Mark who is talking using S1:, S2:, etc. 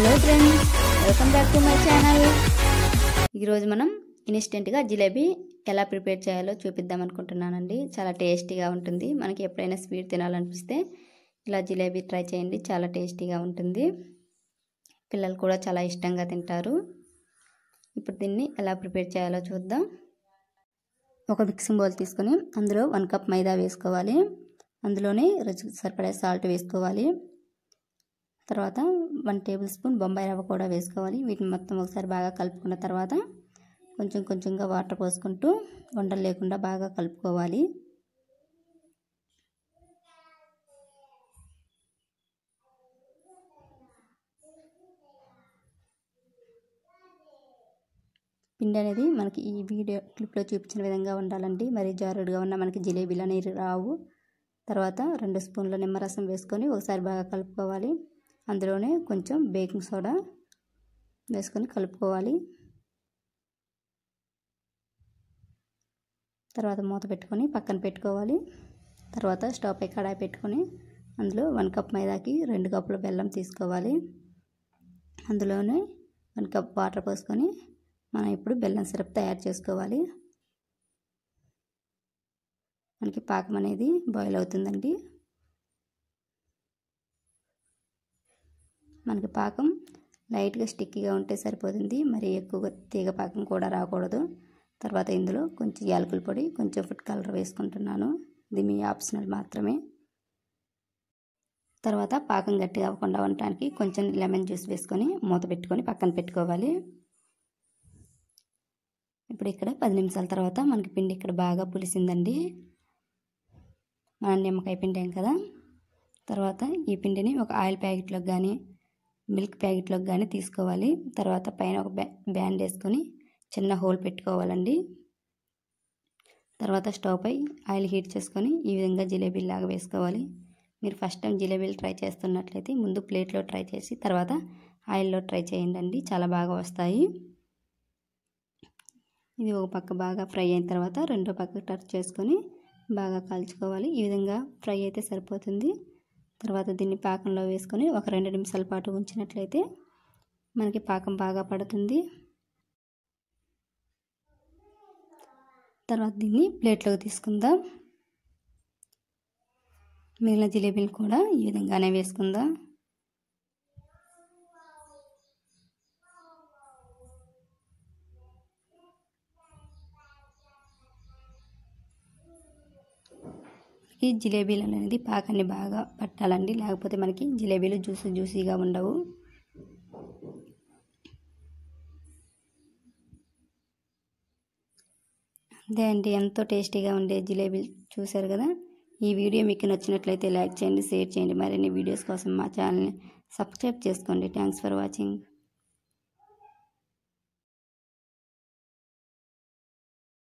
S1: Hello friends welcome back to my channel. ఈరోజు మనం ఇన్స్టెంట్గా జిలేబీ ఎలా ప్రిపేర్ చేయాలో చూపిద్దాం అనుకుంటున్నానండి. చాలా టేస్టీగా ఉంటుంది. మనకి ఎప్పుడైనా స్వీట్ తినాలనిపిస్తే ఇలా జిలేబీ ట్రై చేయండి. చాలా టేస్టీగా ఉంటుంది. పిల్లలు కూడా చాలా ఇష్టంగా తింటారు. ఇప్పుడు దీన్ని ఎలా ప్రిపేర్ చేయాలో చూద్దాం. ఒక మిక్సింగ్ బౌల్ తీసుకొని అందులో వన్ కప్ మైదా వేసుకోవాలి. అందులోనే రుచికి సరిపడే సాల్ట్ వేసుకోవాలి. తర్వాత వన్ టేబుల్ స్పూన్ బొంబాయి రవ్వ కూడా వేసుకోవాలి. వీటిని మొత్తం ఒకసారి బాగా కలుపుకున్న తర్వాత కొంచెం కొంచెంగా వాటర్ పోసుకుంటూ వండలు లేకుండా బాగా కలుపుకోవాలి. పిండి అనేది మనకి ఈ వీడియో క్లిప్లో చూపించిన విధంగా ఉండాలండి. మరి జారుడుగా ఉన్న మనకి జిలేబీలు అనేవి రావు. తర్వాత రెండు స్పూన్ల నిమ్మరసం వేసుకొని ఒకసారి బాగా కలుపుకోవాలి. అందులోనే కొంచెం బేకింగ్ సోడా వేసుకొని కలుపుకోవాలి. తర్వాత మూత పెట్టుకొని పక్కన పెట్టుకోవాలి. తర్వాత స్టవ్ పై కడాయి పెట్టుకొని అందులో వన్ కప్ మైదాకి రెండు కప్పుల బెల్లం తీసుకోవాలి. అందులోనే వన్ కప్ వాటర్ పోసుకొని మనం ఇప్పుడు బెల్లం సిరప్ తయారు చేసుకోవాలి. మనకి పాకం అనేది బాయిల్ అవుతుందండి. మనకి పాకం లైట్గా స్టిక్కీగా ఉంటే సరిపోతుంది. మరి ఎక్కువగా తీగ పాకం కూడా రాకూడదు. తర్వాత ఇందులో కొంచెం యాలకుల పొడి కొంచెం ఫుడ్ కలర్ వేసుకుంటున్నాను. ఇది మీ ఆప్షనల్ మాత్రమే. తర్వాత పాకం గట్టిగా అవ్వకుండా ఉండటానికి కొంచెం లెమన్ జ్యూస్ వేసుకొని మూత పెట్టుకొని పక్కన పెట్టుకోవాలి. ఇప్పుడు ఇక్కడ పది నిమిషాల తర్వాత మనకి పిండి ఇక్కడ బాగా పులిసిందండి. మనం నిమ్మకాయ పిండాం కదా? తర్వాత ఈ పిండిని ఒక ఆయిల్ ప్యాకెట్లోకి కానీ మిల్క్ ప్యాకెట్లోకి కానీ తీసుకోవాలి. తర్వాత పైన ఒక బ్యా బ్యాండ్ వేసుకొని చిన్న హోల్ పెట్టుకోవాలండి. తర్వాత స్టవ్ పై ఆయిల్ హీట్ చేసుకొని ఈ విధంగా జిలేబీలాగా వేసుకోవాలి. మీరు ఫస్ట్ టైం జిలేబీలు ట్రై చేస్తున్నట్లయితే ముందు ప్లేట్లో ట్రై చేసి తర్వాత ఆయిల్లో ట్రై చేయండి చాలా బాగా వస్తాయి. ఇది ఒక పక్క బాగా ఫ్రై అయిన తర్వాత రెండో పక్క టచ్ చేసుకొని బాగా కాల్చుకోవాలి. ఈ విధంగా ఫ్రై అయితే సరిపోతుంది. తర్వాత దీన్ని పాకంలో వేసుకొని ఒక రెండు నిమిషాల పాటు ఉంచినట్లయితే మనకి పాకం బాగా పడుతుంది. తర్వాత దీన్ని ప్లేట్లోకి తీసుకుందాం. మిగిలిన జిలేబీలు కూడా ఈ విధంగానే వేసుకుందాం. ఈ జిలేబీలు అనేది పాకాన్ని బాగా పట్టాలండి. లేకపోతే మనకి జిలేబీలు జ్యూస్ జ్యూసీగా ఉండవు. అంతే అండి. ఎంతో టేస్టీగా ఉండే జిలేబీలు చూశారు కదా. ఈ వీడియో మీకు నచ్చినట్లయితే లైక్ చేయండి షేర్ చేయండి. మరిన్ని వీడియోస్ కోసం మా ఛానల్ని సబ్స్క్రైబ్ చేసుకోండి. Thanks for watching.